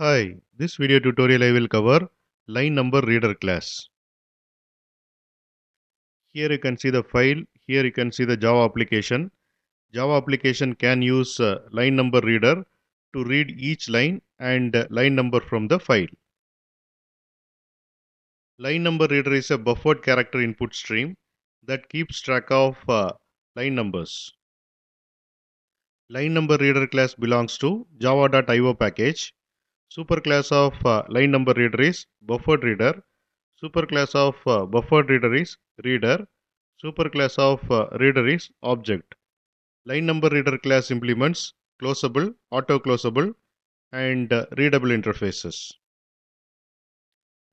Hi, this video tutorial I will cover line number reader class. Here you can see the file, here you can see the Java application. Java application can use uh, line number reader to read each line and uh, line number from the file. Line number reader is a buffered character input stream that keeps track of uh, line numbers. Line number reader class belongs to java.io package. Superclass of uh, line number reader is buffered reader. Superclass of uh, buffered reader is reader. Superclass of uh, reader is object. Line number reader class implements closable, auto closable, and uh, readable interfaces.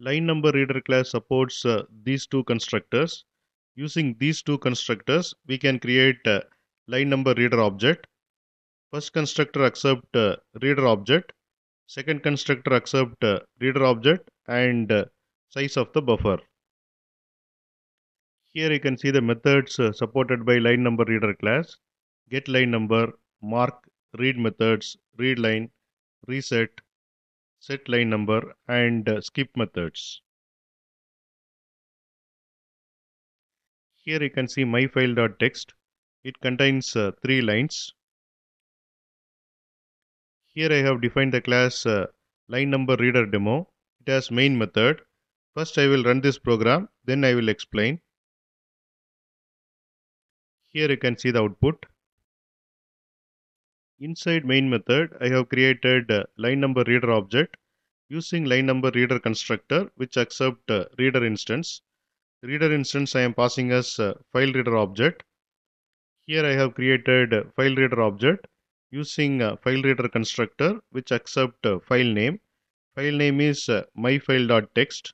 Line number reader class supports uh, these two constructors. Using these two constructors, we can create uh, line number reader object. First constructor accept reader object. Second constructor accept uh, reader object and uh, size of the buffer. Here you can see the methods uh, supported by line number reader class. Get line number, mark, read methods, read line, reset, set line number and skip methods. Here you can see myfile.txt. It contains three lines. Here I have defined the class uh, line number reader demo. It has main method. First I will run this program, then I will explain. Here you can see the output. Inside main method, I have created uh, line number reader object using line number reader constructor which accept uh, reader instance. Reader instance I am passing as uh, file reader object. Here I have created file reader object using uh, file reader constructor which accept uh, file name. File name is uh, myfile.txt.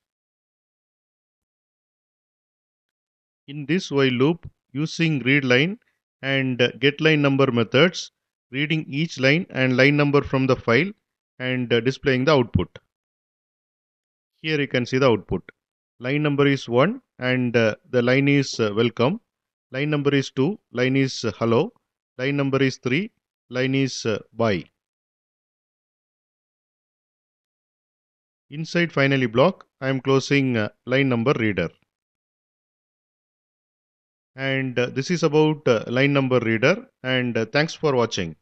In this while loop, using read line and get line number methods, reading each line and line number from the file and displaying the output. Here you can see the output. Line number is 1 and the line is welcome. Line number is 2, line is hello. Line number is 3, line is uh, bye. Inside finally block, I am closing uh, line number reader. And uh, this is about line number reader and thanks for watching.